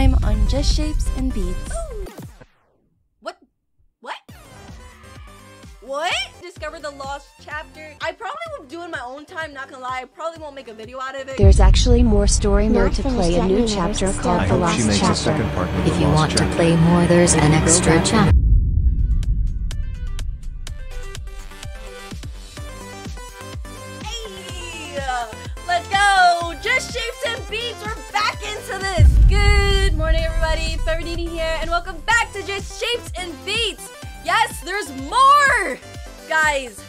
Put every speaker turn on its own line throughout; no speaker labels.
time on Just Shapes and Beats.
What? What? What? Discover the lost chapter. I probably will do in my own time, not gonna lie. I probably won't make a video out of it.
There's actually more story
Not
mode to play. A new chapter called
I
The Lost
she makes a
Chapter.
second
part
If you
lost
want to play more, there's an extra chapter.
Ferdini here, and welcome back to Just Shapes and Beats. Yes, there's more, guys.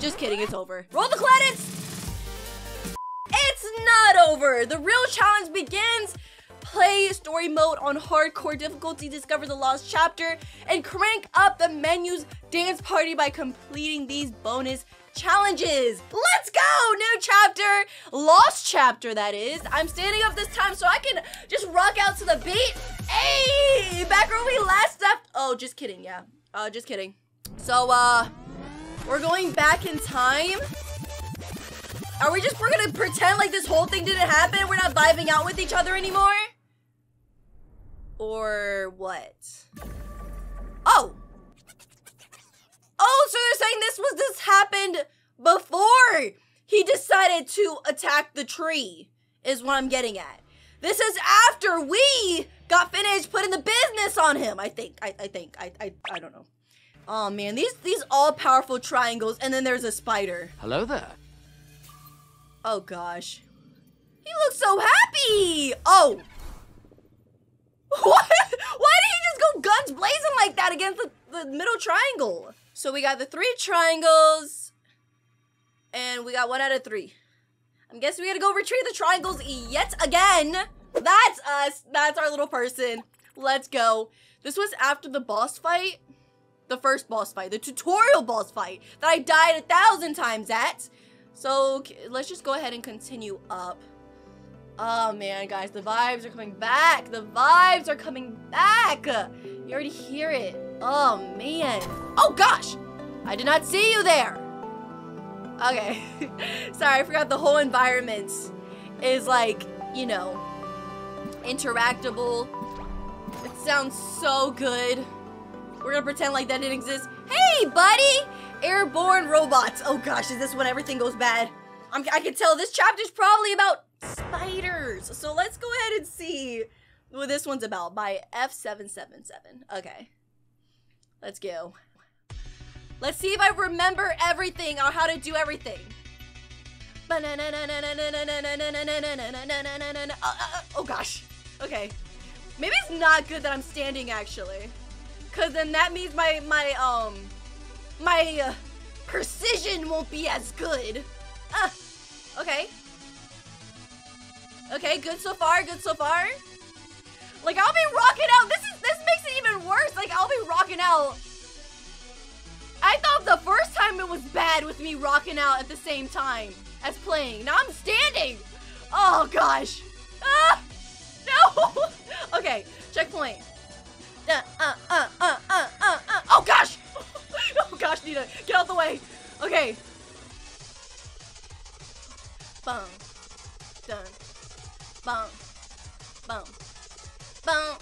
Just kidding. It's over. Roll the credits. It's not over. The real challenge begins. Play story mode on hardcore difficulty, discover the lost chapter, and crank up the menu's dance party by completing these bonus challenges. Let's go! New chapter, lost chapter, that is. I'm standing up this time so I can just rock out to the beat. Hey, back where we last left. Oh, just kidding, yeah. Uh, just kidding. So, uh, we're going back in time. Are we just we're gonna pretend like this whole thing didn't happen? We're not vibing out with each other anymore? Or what? Oh! Oh, so they're saying this was this happened before he decided to attack the tree, is what I'm getting at. This is after we got finished putting the business on him, I think. I, I think. I, I I don't know. Oh man, these these all powerful triangles, and then there's a spider.
Hello there.
Oh gosh. He looks so happy! Oh! What? Why did he just go guns blazing like that against the, the middle triangle? So we got the three triangles, and we got one out of three. I'm guessing we gotta go retrieve the triangles yet again. That's us. That's our little person. Let's go. This was after the boss fight. The first boss fight. The tutorial boss fight that I died a thousand times at. So let's just go ahead and continue up. Oh man, guys, the vibes are coming back. The vibes are coming back. You already hear it. Oh man. Oh gosh, I did not see you there. Okay, sorry, I forgot the whole environment is like, you know, interactable. It sounds so good. We're gonna pretend like that didn't exist. Hey, buddy! Airborne robots. Oh gosh, is this when everything goes bad? I'm, I can tell this chapter's probably about spiders. So let's go ahead and see what this one's about by F777. Okay. Let's go. Let's see if I remember everything or how to do everything. Oh gosh. Okay. Maybe it's not good that I'm standing actually. Cause then that means my my um my uh, precision won't be as good. Ah, okay. Okay, good so far, good so far. Like I'll be rocking out. This is this makes it even worse. Like I'll be rocking out. I thought the first time it was bad with me rocking out at the same time as playing. Now I'm standing. Oh gosh. Okay, checkpoint. Uh, uh, uh, uh, uh, uh, uh. Oh gosh! oh gosh, Nita, get out the way. Okay. Boom. Done. Boom. Boom. Boom.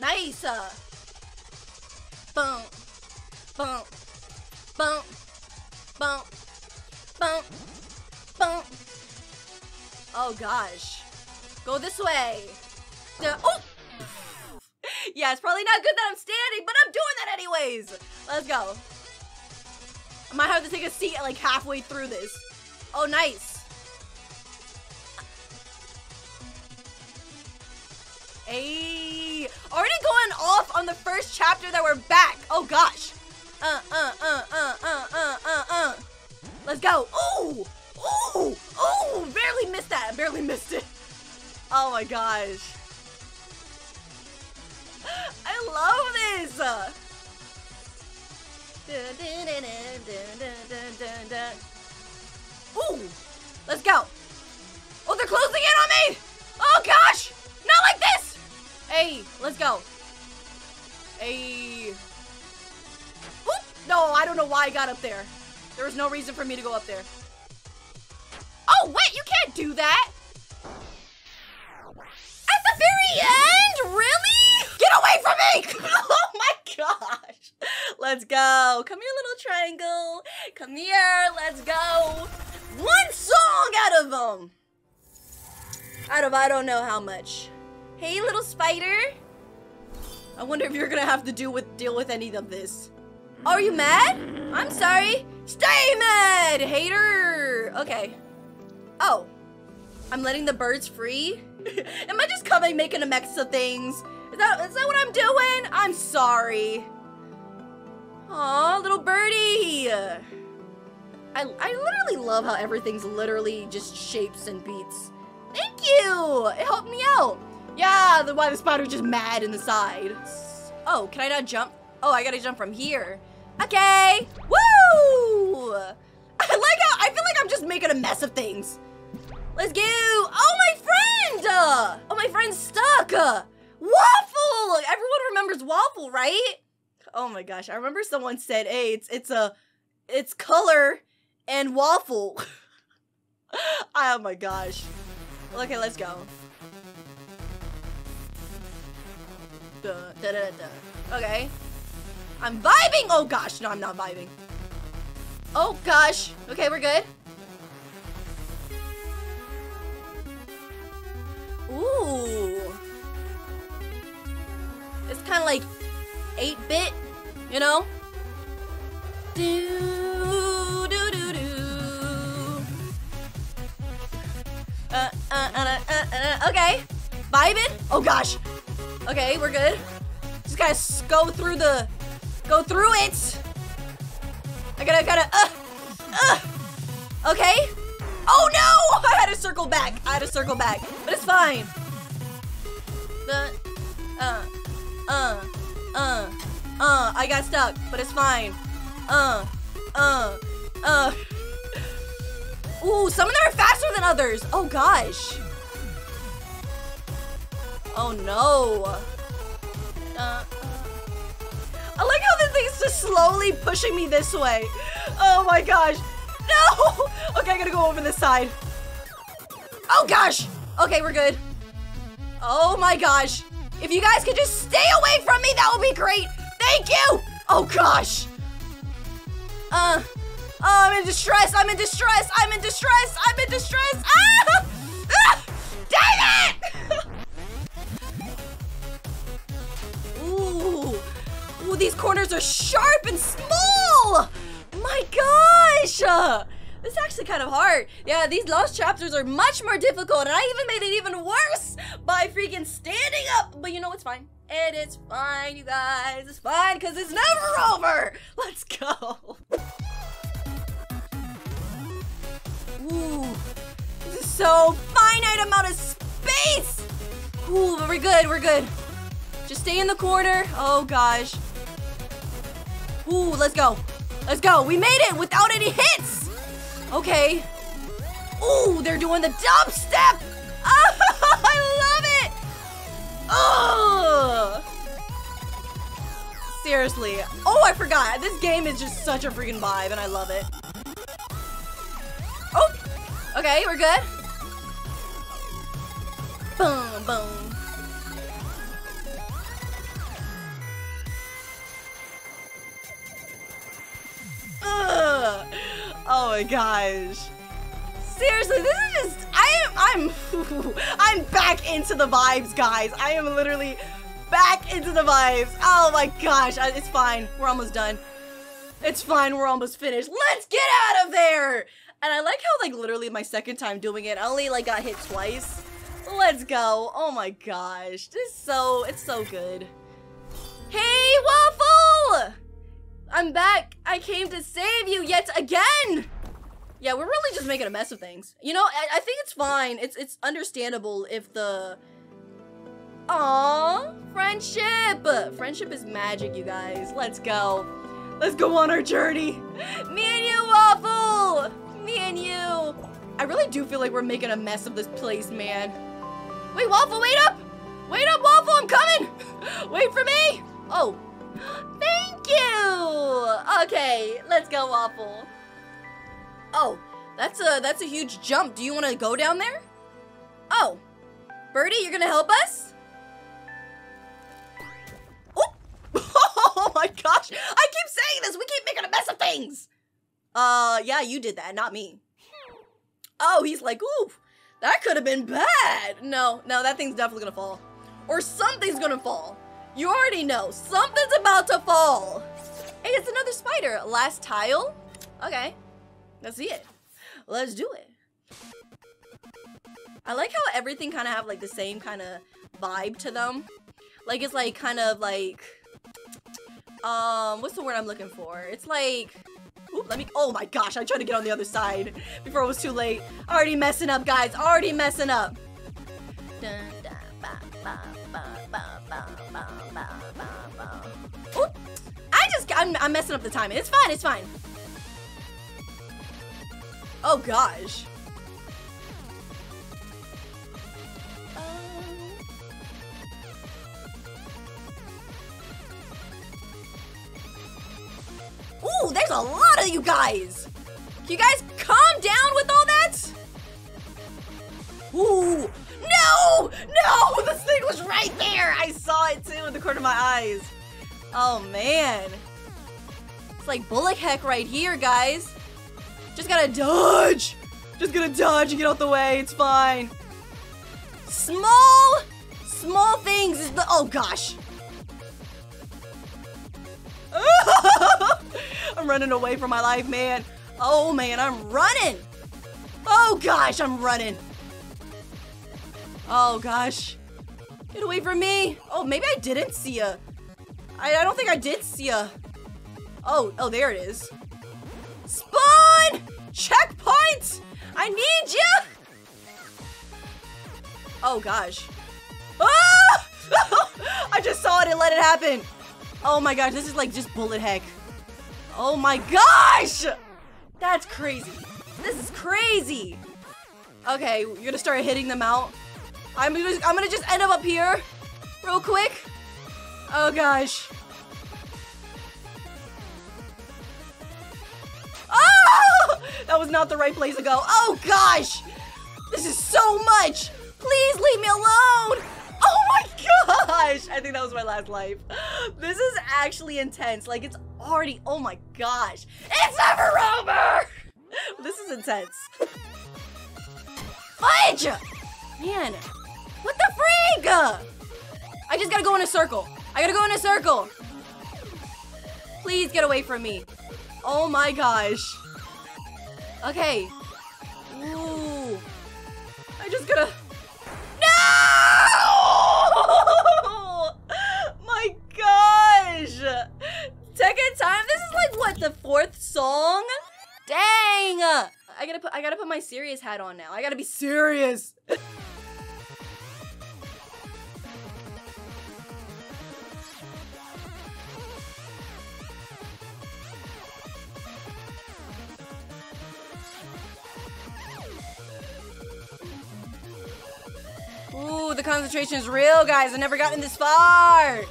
Nice. Boom. Boom. Boom. Boom. Boom. Bum. Bum. Oh gosh. Go this way. Oh! yeah, it's probably not good that I'm standing, but I'm doing that anyways. Let's go. I might have to take a seat like halfway through this. Oh, nice. Hey, already going off on the first chapter that we're back. Oh gosh. Uh, uh, uh, uh, uh, uh, uh, uh. Let's go. Ooh, ooh, ooh. Barely missed that. Barely missed it. Oh my gosh. I love this. Ooh, let's go. Oh, they're closing in on me. Oh gosh, not like this. Hey, let's go. Hey. Oop. No, I don't know why I got up there. There was no reason for me to go up there. Oh, wait, you can't do that. At the very end? Really? Get away from me! Oh my gosh! Let's go. Come here, little triangle. Come here. Let's go. One song out of them. Out of I don't know how much. Hey, little spider. I wonder if you're gonna have to deal with deal with any of this. Are you mad? I'm sorry. Stay mad, hater. Okay. Oh, I'm letting the birds free. Am I just coming making a mess of things? Is that is that what I'm doing? I'm sorry. Aw, little birdie. I, I literally love how everything's literally just shapes and beats. Thank you! It helped me out. Yeah, the why the spider's just mad in the side. Oh, can I not jump? Oh, I gotta jump from here. Okay. Woo! I like how I feel like I'm just making a mess of things. Let's go. Oh, my friend! Uh, oh, my friend's stuck. Uh, waffle! Everyone remembers waffle, right? Oh my gosh, I remember someone said, "Hey, it's it's a it's color and waffle." oh my gosh. Okay, let's go. Okay. I'm vibing! Oh gosh, no, I'm not vibing. Oh gosh. Okay, we're good. Ooh. It's kind of like 8-bit, you know? Do, do, do, do. Uh, uh, uh, uh, uh, uh, okay. Oh gosh. Okay, we're good. Just gotta go through the, go through it. I gotta, gotta, uh, uh. Okay. Oh no! I had to circle back. I had to circle back, fine. The, uh, uh, uh, uh. I got stuck, but it's fine. Uh, uh, uh. Ooh, some of them are faster than others. Oh gosh. Oh no. Uh, uh. I like how this thing's just slowly pushing me this way. Oh my gosh. No! Okay, I gotta go over this side. Oh gosh! Okay, we're good. Oh my gosh. If you guys could just stay away from me, that would be great. Thank you! Oh gosh. Uh, oh, I'm in distress. I'm in distress. I'm in distress. I'm in distress. Ah! ah! Dang it! Ooh. Ooh, these corners are sharp and small! My gosh! This is actually kind of hard. Yeah, these lost chapters are much more difficult, and I even made it even worse by freaking standing up. But you know, it's fine. And it's fine, you guys. It's fine, because it's never over. Let's go. Ooh. This is so finite amount of space. Ooh, but we're good, we're good. Just stay in the corner. Oh gosh. Ooh, let's go. Let's go. We made it without any hits. Okay. Ooh, they're doing the dubstep. Oh, I love it. Oh. Seriously. Oh, I forgot. This game is just such a freaking vibe, and I love it. Oh. Okay, we're good. Boom, boom. Oh my gosh. Seriously, this is just I am I'm I'm back into the vibes, guys. I am literally back into the vibes. Oh my gosh, it's fine. We're almost done. It's fine. We're almost finished. Let's get out of there. And I like how like literally my second time doing it, I only like got hit twice. Let's go. Oh my gosh. This is so it's so good. Hey, Waffle! I'm back. I came to save you yet again. Yeah, we're really just making a mess of things. You know, I, I think it's fine. It's it's understandable if the Aww, friendship. Friendship is magic, you guys. Let's go. Let's go on our journey. Me and you, Waffle. Me and you. I really do feel like we're making a mess of this place, man. Wait, Waffle, wait up. Wait up, Waffle, I'm coming. Wait for me. Oh, Thank you! Okay, let's go, Waffle. Oh, that's a that's a huge jump. Do you want to go down there? Oh, Birdie, you're gonna help us? Oh! oh my gosh! I keep saying this. We keep making a mess of things. Uh, yeah, you did that, not me. Oh, he's like, ooh, that could have been bad. No, no, that thing's definitely gonna fall, or something's gonna fall. You already know, something's about to fall. Hey, it's another spider. Last tile? Okay, let's see it. Let's do it. I like how everything kind of have like the same kind of vibe to them. Like it's like kind of like, um, what's the word I'm looking for? It's like, Ooh, let me, oh my gosh, I tried to get on the other side before it was too late. Already messing up, guys, already messing up. Ooh, I just, I'm, I'm messing up the timing. It's fine, it's fine. Oh gosh. Um. Ooh, there's a lot of you guys! Can you guys calm down with all that? Ooh, no! No! This thing was right there! I saw it too in the corner of my eyes. Oh man. It's like bullet heck right here, guys. Just gotta dodge! Just gonna dodge and get out the way, it's fine. Small, small things is the, oh gosh. I'm running away from my life, man. Oh, man, I'm running. Oh, gosh, I'm running. Oh, gosh. Get away from me. Oh, maybe I didn't see a... I, I don't think I did see a... Oh, oh, there it is. Spawn! Checkpoint! I need you! Oh, gosh. Ah! I just saw it and let it happen. Oh my gosh, this is like just bullet heck. Oh my gosh! That's crazy. This is crazy. Okay, you're gonna start hitting them out. I'm gonna, I'm gonna just end up up here real quick. Oh gosh. Oh! That was not the right place to go. Oh gosh! This is so much! Please leave me alone! Oh my gosh! I think that was my last life. This is actually intense. Like, it's already, oh my gosh. It's never over! This is intense. Fudge! Man, freak? I just gotta go in a circle. I gotta go in a circle. Please get away from me. Oh my gosh. Okay. Ooh. I just gotta... No! My gosh! Second time? This is like what the fourth song? Dang! I gotta put I gotta put my serious hat on now. I gotta be serious. the concentration is real, guys. I've never gotten this far.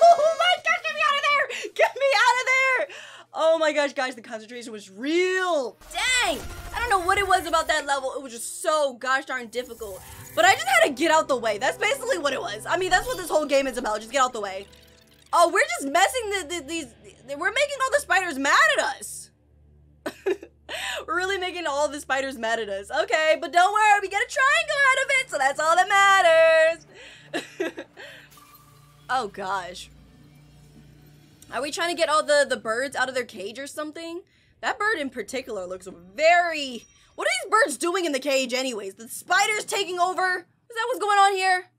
Oh my gosh, get me out of there! Get me out of there! Oh my gosh, guys, the concentration was real. Dang! I don't know what it was about that level. It was just so gosh darn difficult. But I just had to get out the way. That's basically what it was. I mean, that's what this whole game is about. Just get out the way. Oh, we're just messing the, the, these. We're making all the spiders mad at us. we're really making all the spiders mad at us. Okay, but don't worry, we get a triangle out of it, so that's all that matters. oh gosh. Are we trying to get all the the birds out of their cage or something? That bird in particular looks very. What are these birds doing in the cage, anyways? The spiders taking over? Is that what's going on here?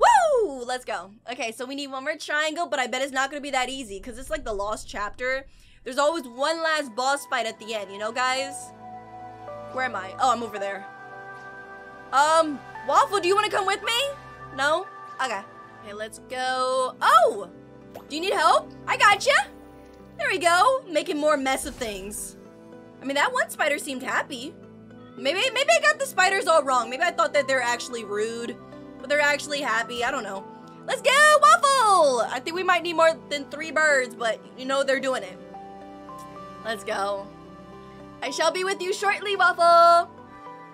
Woo! Let's go. Okay, so we need one more triangle, but I bet it's not gonna be that easy because it's like the lost chapter. There's always one last boss fight at the end, you know, guys? Where am I? Oh, I'm over there. Um, Waffle, do you want to come with me? No? Okay. Okay, let's go. Oh! Do you need help? I got you. There we go. Making more mess of things. I mean, that one spider seemed happy. Maybe, maybe I got the spiders all wrong. Maybe I thought that they're actually rude they're actually happy. I don't know. Let's go, Waffle! I think we might need more than three birds, but you know they're doing it. Let's go. I shall be with you shortly, Waffle.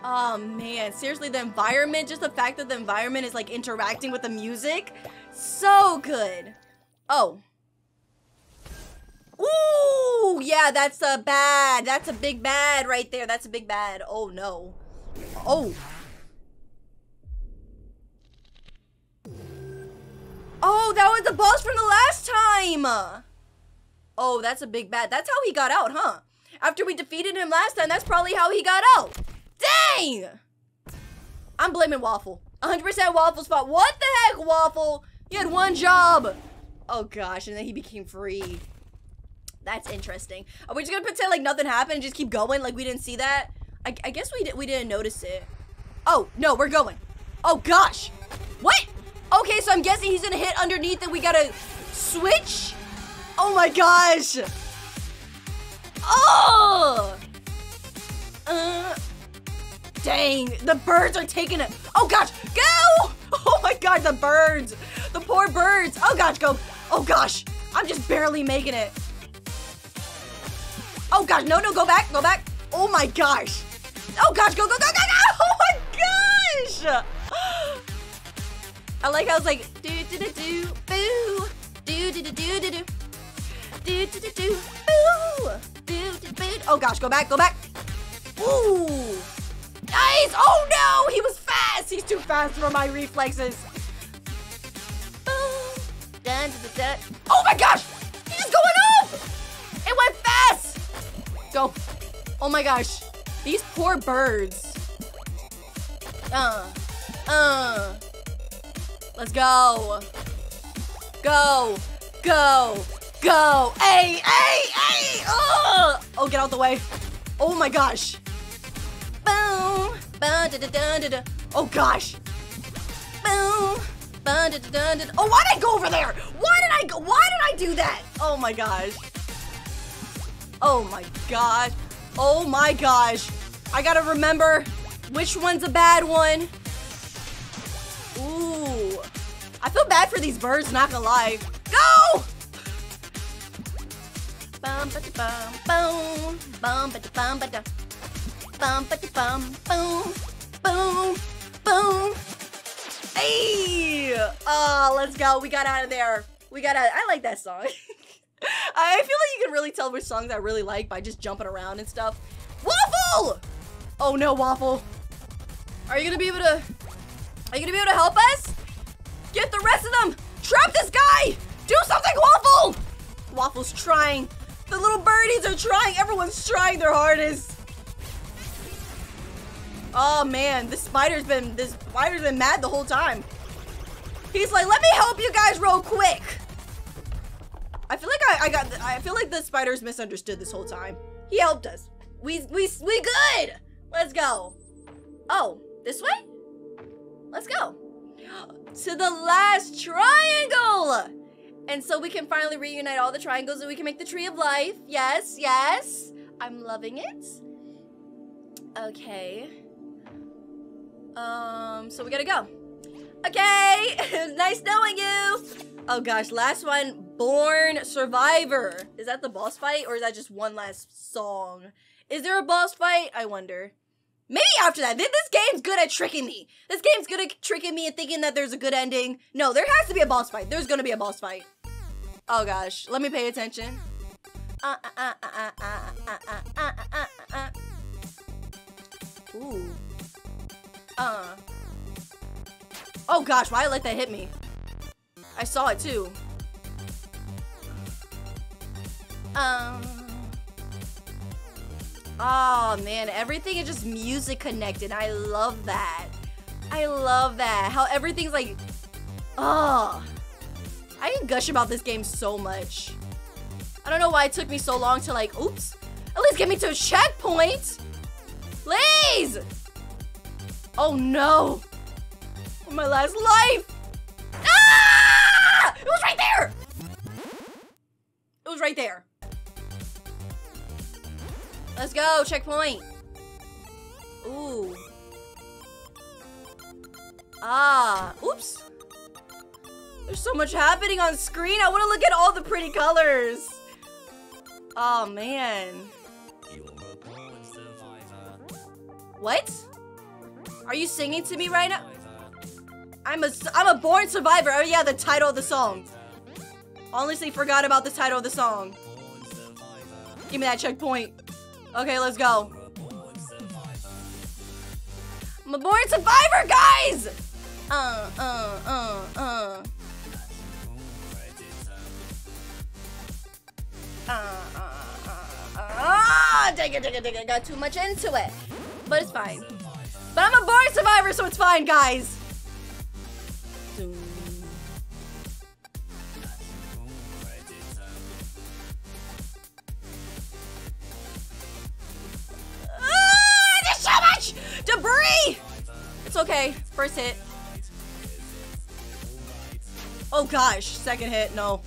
Oh man, seriously, the environment, just the fact that the environment is like interacting with the music, so good. Oh. Ooh, yeah, that's a bad. That's a big bad right there. That's a big bad. Oh no. Oh. Oh, that was the boss from the last time. Oh, that's a big bad. That's how he got out, huh? After we defeated him last time, that's probably how he got out. Dang! I'm blaming Waffle. 100% Waffle's fault. What the heck, Waffle? You had one job. Oh gosh, and then he became free. That's interesting. Are we just gonna pretend like nothing happened and just keep going like we didn't see that? I, I guess we, we didn't notice it. Oh, no, we're going. Oh gosh. What? Okay, so I'm guessing he's gonna hit underneath and we gotta switch? Oh my gosh. Oh! Uh, dang, the birds are taking it. Oh gosh, go! Oh my god, the birds. The poor birds. Oh gosh, go. Oh gosh, I'm just barely making it. Oh gosh, no, no, go back, go back. Oh my gosh. Oh gosh, go, go, go, go, go. Oh my gosh. I like how it's like do do do do boo do do do do do do do do do do boo do do boo. Oh gosh, go back, go back. Ooh, nice. Oh no, he was fast. He's too fast for my reflexes. Oh my gosh, he's going up. It went fast. Go. Oh my gosh, these poor birds. Uh, uh. Let's go. Go. Go. Go. Hey, hey, hey. Ugh. Oh, get out the way. Oh my gosh. Boom. Oh gosh. Boom. Oh, why did I go over there? Why did I go? Why did I do that? Oh my gosh. Oh my gosh. Oh my gosh. I gotta remember which one's a bad one. Ooh. I feel bad for these birds, not gonna lie. Go! Bum ba bum boom. Bum ba bum boom. Boom. Boom. Hey! Oh, let's go. We got out of there. We got out. I like that song. I feel like you can really tell which songs I really like by just jumping around and stuff. Waffle! Oh no, Waffle. Are you gonna be able to... Are you gonna be able to help us? Get the rest of them! Trap this guy! Do something, Waffle! Waffle's trying. The little birdies are trying. Everyone's trying their hardest. Oh man, this spider's been this spider's been mad the whole time. He's like, let me help you guys real quick. I feel like I, I got I feel like the spider's misunderstood this whole time. He helped us. We we we good. Let's go. Oh, this way? Let's go. To the last triangle! And so we can finally reunite all the triangles and we can make the tree of life. Yes, yes. I'm loving it. Okay. Um, so we gotta go. Okay, nice knowing you. Oh gosh, last one, Born Survivor. Is that the boss fight or is that just one last song? Is there a boss fight? I wonder. Maybe after that. This game's good at tricking me. This game's good at tricking me and thinking that there's a good ending. No, there has to be a boss fight. There's gonna be a boss fight. Oh gosh, let me pay attention. Ooh. Uh. Oh gosh, why I let that hit me? I saw it too. Um. Oh man, everything is just music connected. I love that. I love that. How everything's like, oh. I can gush about this game so much. I don't know why it took me so long to like, oops. At least get me to a checkpoint. Please. Oh no. My last life. Ah! It was right there. It was right there. Let's go, checkpoint. Ooh. Ah, oops. There's so much happening on screen. I want to look at all the pretty colors. Oh, man. What? Are you singing to me right now? I'm a I'm a born survivor. Oh yeah, the title of the song. Honestly, forgot about the title of the song. Give me that checkpoint. Okay, let's go. I'm a born survivor, guys. Uh, uh, uh, uh. Uh, uh, uh, uh, dang it, dang it, dang it. Got too much into it. But it's fine. But I'm a born survivor, so it's fine, guys. It's okay. First hit. Oh gosh, second hit, no.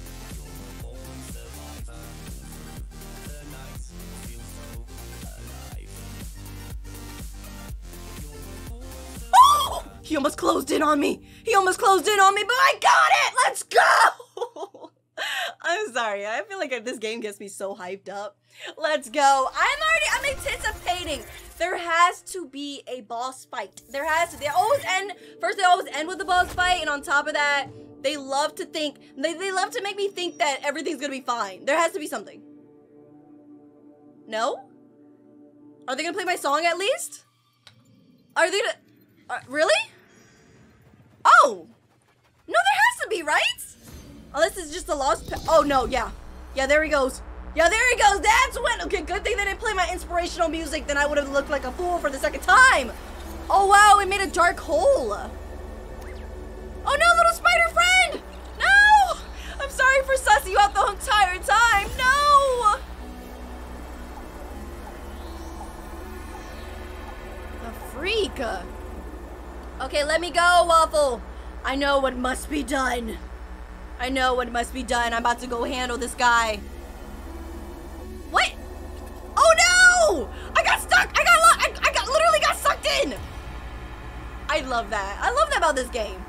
Oh! He almost closed in on me. He almost closed in on me, but I got it! Let's go! I'm sorry. I feel like this game gets me so hyped up. Let's go. I'm already, I'm anticipating. There has to be a boss fight. There has to. They always end, first they always end with a boss fight, and on top of that, they love to think, they, they love to make me think that everything's gonna be fine. There has to be something. No? Are they gonna play my song at least? Are they gonna, uh, really? Oh! No, there has to be, right? Oh, this is just a lost. oh no, yeah, yeah. There he goes. Yeah, there he goes. That's when. Okay, good thing they didn't play my inspirational music. Then I would have looked like a fool for the second time. Oh wow, it made a dark hole. Oh no, little spider friend. No, I'm sorry for sussing you out the entire time. No. The freak. Okay, let me go, Waffle. I know what must be done. I know what must be done. I'm about to go handle this guy. What? Oh no! I got stuck! I got I, I got literally got sucked in! I love that. I love that about this game.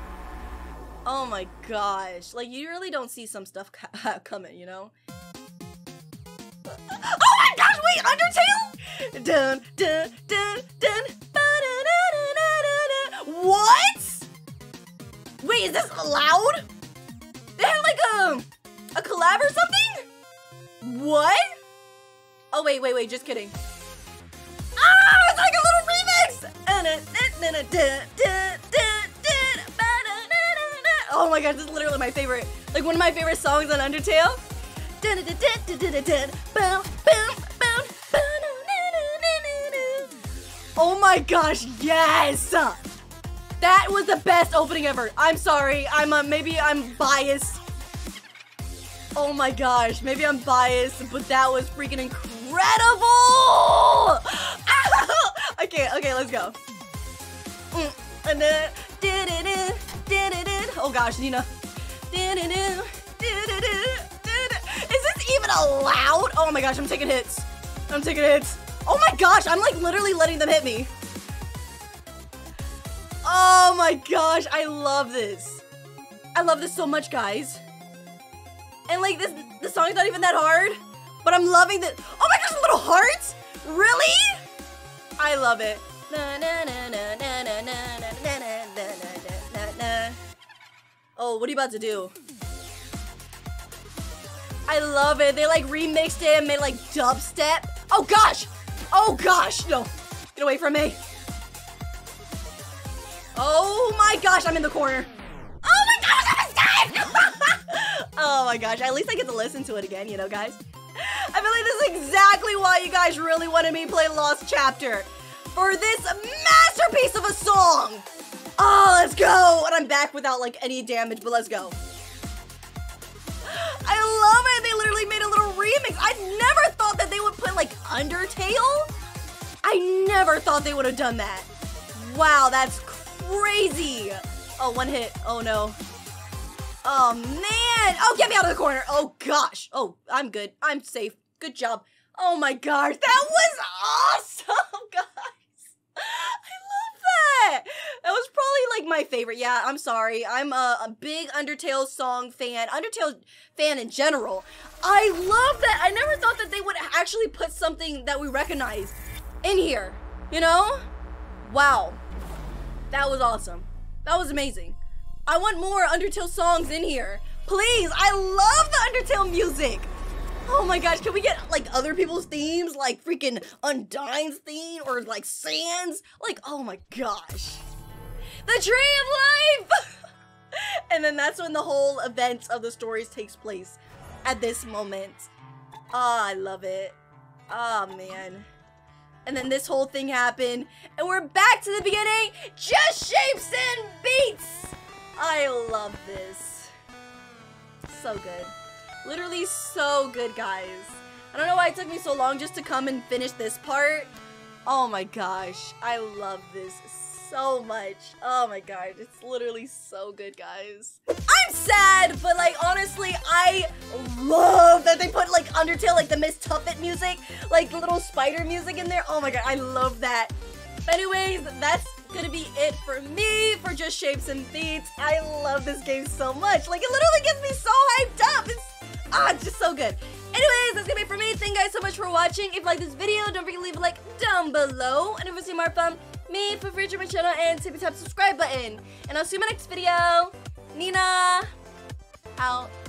Oh my gosh. Like, you really don't see some stuff coming, you know? Oh my gosh, wait, Undertale? Dun, dun, dun, dun, What? Wait, is this loud? A, a collab or something? What? Oh, wait, wait, wait, just kidding. Ah, it's like a little remix! Oh my gosh, this is literally my favorite. Like one of my favorite songs on Undertale. Oh my gosh, yes! That was the best opening ever. I'm sorry. I'm uh, maybe I'm biased. Oh my gosh, maybe I'm biased, but that was freaking incredible! okay, okay, let's go. Oh gosh, Nenaa. Is this even allowed? Oh my gosh, I'm taking hits. I'm taking hits. Oh my gosh, I'm like literally letting them hit me. Oh my gosh, I love this. I love this so much, guys. And like this, the song's not even that hard, but I'm loving the. Oh my gosh, little hearts! Really? I love it. Oh, what are you about to do? I love it. They like remixed it and made like dubstep. Oh gosh! Oh gosh! No, get away from me. Oh my gosh, I'm in the corner. My gosh, at least I get to listen to it again, you know, guys? I feel like this is exactly why you guys really wanted me to play Lost Chapter. For this masterpiece of a song! Oh, let's go! And I'm back without like any damage, but let's go. I love it! They literally made a little remix. I never thought that they would put like Undertale. I never thought they would have done that. Wow, that's crazy. Oh, one hit. Oh no. Oh man. Oh, get me out of the corner. Oh gosh. Oh, I'm good. I'm safe. Good job. Oh my gosh. That was awesome, guys. I love that. That was probably like my favorite. Yeah, I'm sorry. I'm a, a big Undertale song fan. Undertale fan in general. I love that. I never thought that they would actually put something that we recognize in here. You know? Wow. That was awesome. That was amazing. I want more Undertale songs in here. Please, I love the Undertale music. Oh my gosh, can we get like other people's themes, like freaking Undyne's theme or like Sans? Like, oh my gosh. The Tree of Life! and then that's when the whole event of the stories takes place at this moment. Ah, oh, I love it. Oh man. And then this whole thing happened, and we're back to the beginning. Just shapes and beats. I love this. So good. Literally so good, guys. I don't know why it took me so long just to come and finish this part. Oh my gosh. I love this so much. Oh my god, it's literally so good, guys. I'm sad, but like honestly, I love that they put like Undertale, like the Miss Muffet music, like little spider music in there. Oh my god, I love that. Anyways, that's gonna be it for me for Just Shapes and Beats. I love this game so much. Like it literally gets me so hyped up. It's ah, it's just so good. Anyways, that's gonna be it for me. Thank you guys so much for watching. If you like this video, don't forget to leave a like down below. And if you see more fun, me, feel free to my channel and tap the subscribe button. And I'll see you in my next video. Nenaa, out.